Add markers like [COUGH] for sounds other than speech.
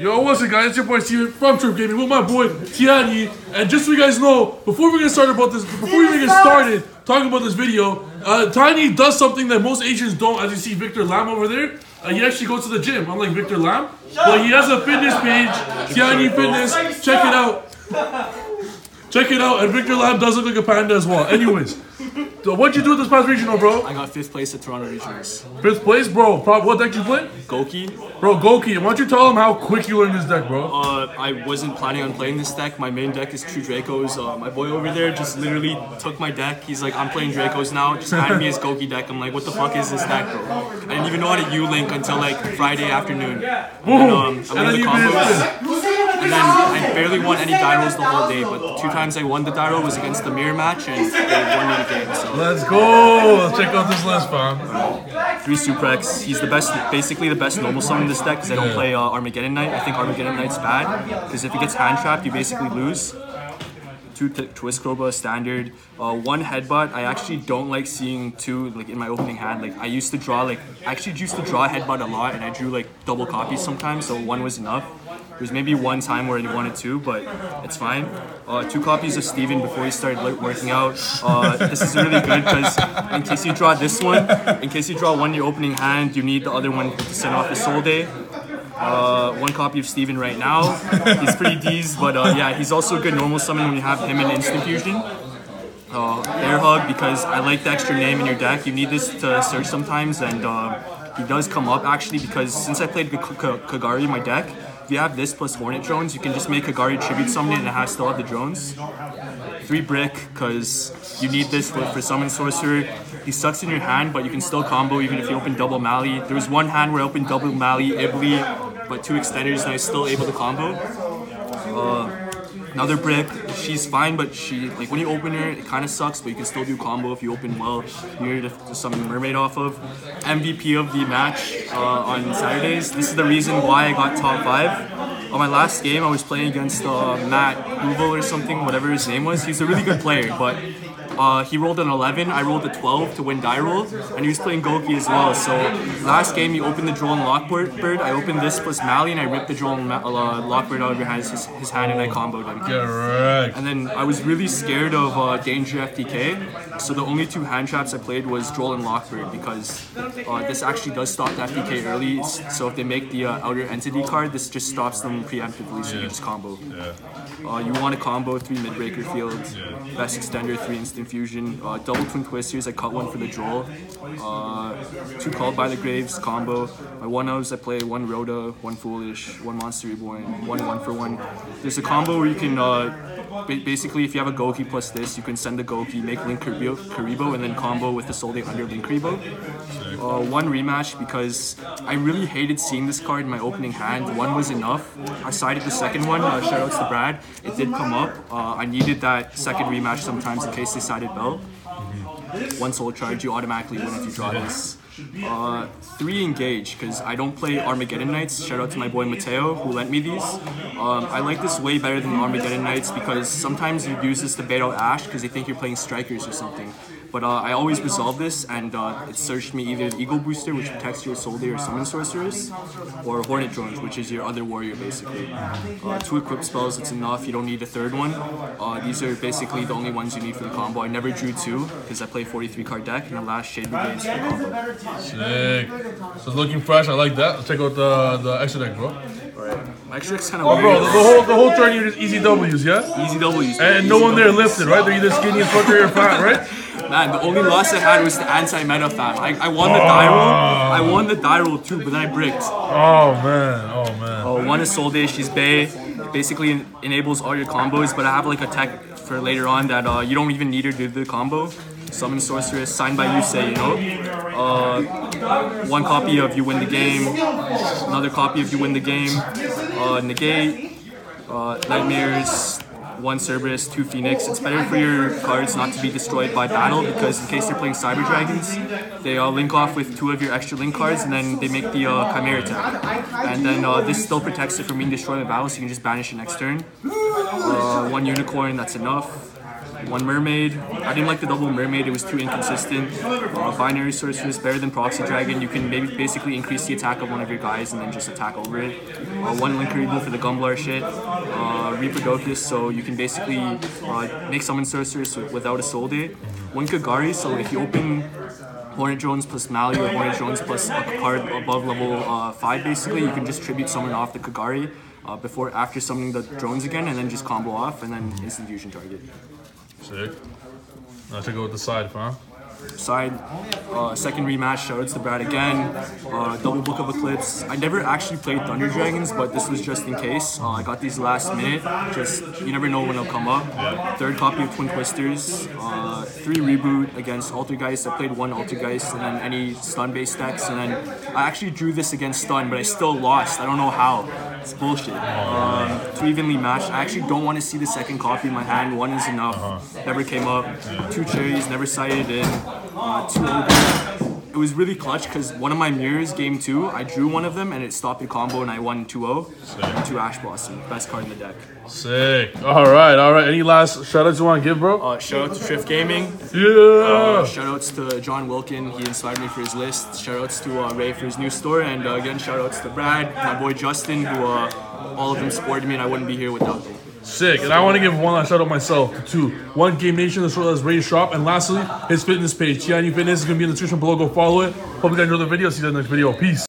Yo, what's up, guys? It's your boy Steven from Trif Gaming with my boy Tianyi. And just so you guys know, before we get started about this, before we even get started talking about this video, uh, Tianyi does something that most Asians don't. As you see, Victor Lam over there, uh, he actually goes to the gym, unlike Victor Lam. But he has a fitness page, Tianyi Fitness. Check it out. Check it out. And Victor Lam does look like a panda as well. Anyways, so what'd you do at this past regional, bro? I got fifth place at Toronto Regionals. Fifth place, bro. What deck you play? Gouki, Bro, Gouki. Why don't you tell him how quick you learned this deck, bro? uh, I wasn't planning on playing this deck. My main deck is True Dracos. Uh, my boy over there just literally took my deck. He's like, I'm playing Dracos now. Just hand me his Gouki deck. I'm like, what the fuck is this deck, bro? I didn't even know how to U-Link until like Friday afternoon. Boom. And, um, I And then the combos. Missed And then I barely won any die rolls the whole day, but the two times I won the die roll was against the mirror match, and they won me the game. So Let's go. Let's check out this list, fam. three Suprex. He's the best, basically the best normal summon in this deck because I don't play uh, Armageddon Knight. I think Armageddon Knight's bad because if he gets hand trapped, you basically lose. Two t- Twist Cobra standard. Uh, one headbutt. I actually don't like seeing two like in my opening hand. Like I used to draw like I actually used to draw headbutt a lot, and I drew like double copies sometimes, so one was enough. There's maybe one time where I wanted two, but it's fine. Uh, two copies of Steven before he started like, working out. Uh, this is really good because in case you draw this one, in case you draw one in your opening hand, you need the other one to send off the Soul Day. Uh, one copy of Steven right now. He's pretty D's, but uh, yeah, he's also a good normal summon when you have him in Instant Fusion. Uh, Air Hug because I like the extra name in your deck. You need this to search sometimes, and uh, he does come up actually because since I played K- K- Kagari in my deck, if you have this plus Hornet drones, you can just make Kagari tribute summon and it has still have the drones. Three brick because you need this for, for Summon Sorceress. He sucks in your hand, but you can still combo even if you open double Mali. There was one hand where I opened double Mali, Ibli, but two extenders, and I was still able to combo. Another brick, she's fine, but she like when you open her, it kind of sucks, but you can still do combo if you open well. You're to, to summon mermaid off of. MVP of the match uh, on Saturdays. This is the reason why I got top five. On my last game, I was playing against uh, Matt Hoovel or something, whatever his name was. He's a really good player, but uh, he rolled an 11, I rolled a 12 to win die roll, and he was playing Gouki as well. So last game, he opened the Droll and Lockbird. Bird. I opened this plus Mali, and I ripped the Droll and Ma- uh, Lockbird out of your hands, his, his hand, and I comboed him. Correct. And then I was really scared of uh, Danger FTK, so the only two hand traps I played was Droll and Lockbird because uh, this actually does stop the FTK early. So if they make the uh, outer entity card, this just stops them preemptively, so you just combo. Uh, you want to combo three mid-breaker fields, best extender, three instant fusion, uh, double twin twisters. I cut one for the draw. uh, two called by the graves combo. My one O's I play one ROTA, one Foolish, one Monster Reborn, one one for one. There's a combo where you can uh, basically if you have a Gouki plus this, you can send the Gouki, make Linkuriboh, Karibo and then combo with the Day under Linkuriboh. Uh, one rematch because I really hated seeing this card in my opening hand. One was enough. I sided the second one. Uh, shoutouts to Brad. It did come up. Uh, I needed that second rematch sometimes in case they sided Bell. One soul charge, you automatically win if you draw this. Uh, three engage because I don't play Armageddon Knights. Shout out to my boy Mateo who lent me these. Um, I like this way better than Armageddon Knights because sometimes you use this to bait out Ash because they think you're playing strikers or something. But uh, I always resolve this, and uh, it searched me either the Eagle Booster, which protects your Soul Day or Summon Sorceress, or Hornet Drones, which is your other warrior basically. Uh, two equip spells, it's enough. You don't need a third one. Uh, these are basically the only ones you need for the combo. I never drew two because I play 43 card deck, and the last Shade Brigade is combo. Sick. So it's looking fresh. I like that. Let's check out the the extra deck, bro. My extra deck's kind of Oh, bro, the, the whole the whole turn here is easy W's, yeah. Easy W's. And no Easy one there lifted, right? They're either skinny as fuck or you're fat, right? [LAUGHS] Man, the only loss I had was the anti-meta fam. I, I won the die roll. I won the die roll too, but then I bricked. Oh man, oh man. Uh, one is Soul Day, she's Bay. It basically enables all your combos, but I have like a tech for later on that uh, you don't even need her to do the combo. Summon Sorceress, signed by Yusei, you know? Uh, one copy of You Win the Game, another copy of You Win the Game, uh, Negate, uh, Knightmares, one Cerberus, two Phoenix. It's better for your cards not to be destroyed by battle because in case they're playing Cyber Dragons, they uh, link off with two of your extra link cards and then they make the uh, Chimera attack. And then uh, this still protects it from being destroyed by battle so you can just banish it next turn. Uh, one Unicorn, that's enough. One mermaid. I didn't like the double mermaid; it was too inconsistent. Uh, binary sorceress better than proxy dragon. You can maybe basically increase the attack of one of your guys and then just attack over it. Uh, one linker eagle for the gumblar shit. Uh, Reaper so you can basically uh, make summon sorceress without a soul date. One Kagari, so if you open Hornet Drones plus Mali or Hornet Drones plus a card above level uh, 5 basically, you can just tribute summon off the Kagari uh, before after summoning the drones again and then just combo off and then instant fusion target. Sick. Now to go with the side, huh? Side. Uh, second rematch, shoutouts to Brad again. Uh, double Book of Eclipse. I never actually played Thunder Dragons, but this was just in case. Uh, I got these last minute. Just you never know when they'll come up. Third copy of Twin Twisters. Uh, three reboot against Altergeist. I played one Altergeist and then any stun based decks. And then I actually drew this against stun, but I still lost. I don't know how. It's bullshit. Um, two evenly matched. I actually don't want to see the second copy in my hand. One is enough. Never came up. Two cherries, never sighted in. Two. It was really clutch because one of my mirrors, game two, I drew one of them and it stopped the combo and I won 2-0. Two Ash Blossom, best card in the deck. Sick. All right, all right. Any last shout outs you want to give, bro? Uh, shout out to Shift Gaming. Yeah. Uh, shout outs to John Wilkin. He inspired me for his list. Shout outs to uh, Ray for his new store. And uh, again, shout outs to Brad, my boy Justin, who uh, all of them supported me and I wouldn't be here without them. Sick. And I want to give one last shout out myself to. One Game Nation, the show that's Ray's shop. And lastly, his fitness page. Tianyi Fitness is going to be in the description below. Go follow it. Hope you guys enjoyed the video. See you in the next video. Peace.